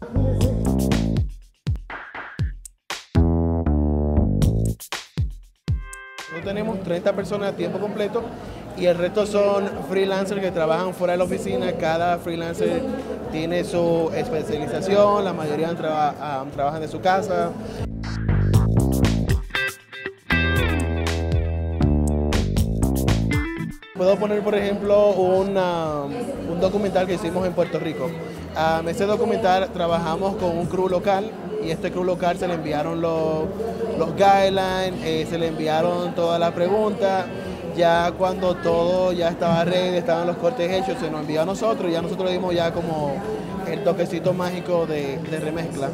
No tenemos 30 personas a tiempo completo y el resto son freelancers que trabajan fuera de la oficina. Cada freelancer tiene su especialización, la mayoría ah, trabajan de su casa. Puedo poner, por ejemplo, un documental que hicimos en Puerto Rico. A ese documental trabajamos con un crew local y este crew local se le enviaron los, los guidelines, eh, se le enviaron todas las preguntas. Ya cuando todo ya estaba ready, estaban los cortes hechos, se nos envió a nosotros y ya nosotros dimos ya como el toquecito mágico de, de remezcla.